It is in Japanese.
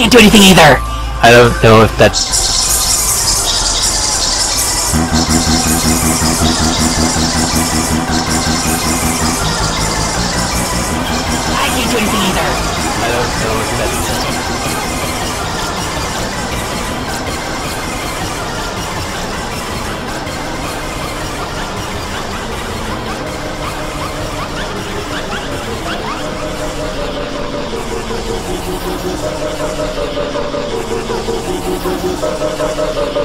Can't do anything either. I don't know if that's... ハハハハ